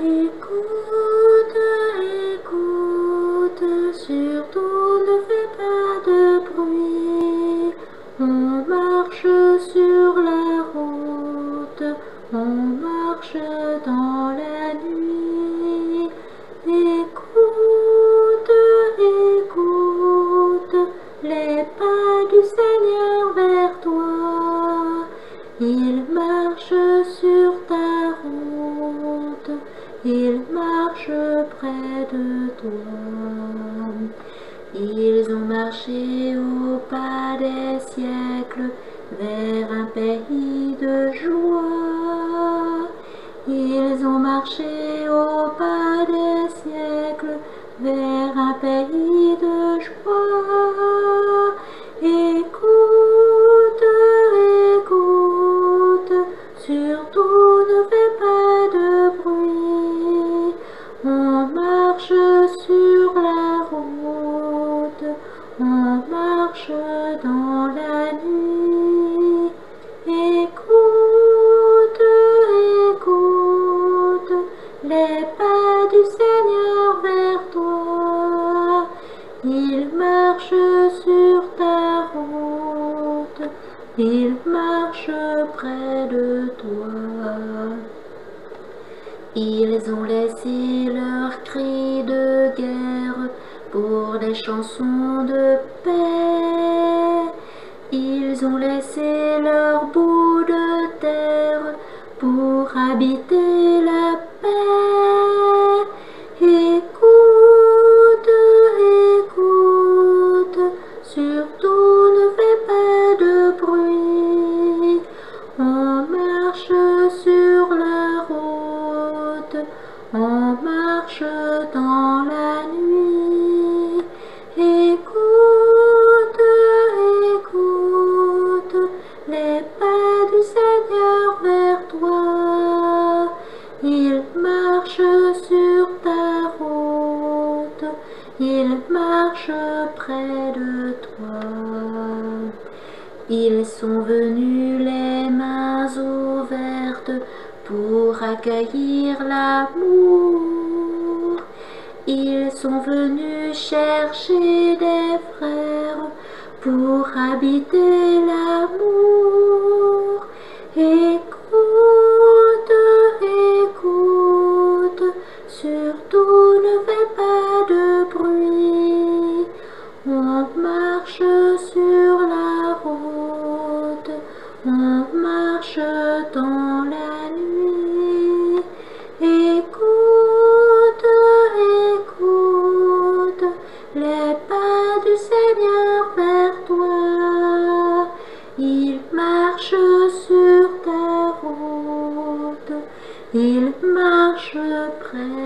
Écoute, écoute, surtout ne fais pas de bruit. On marche sur la route, on marche dans la nuit. Écoute, route, il marche près de toi. Ils ont marché au pas des siècles vers un pays de joie. Ils ont marché au pas des siècles vers un pays de joie. Dans la nuit. Écoute, écoute, les pas du Seigneur vers toi. Il marche sur ta route, il marche près de toi. Ils ont laissé leurs cris de guerre pour des chansons de paix. Ils ont laissé leur bout de terre pour habiter la paix. Écoute, écoute, surtout route, il marche près de toi. Ils sont venus les mains ouvertes pour accueillir l'amour. Ils sont venus chercher des frères pour habiter l'amour. On marche sur la route, on marche dans la nuit. Écoute, écoute, les pas du Seigneur vers toi. Il marche sur ta route, il marche près.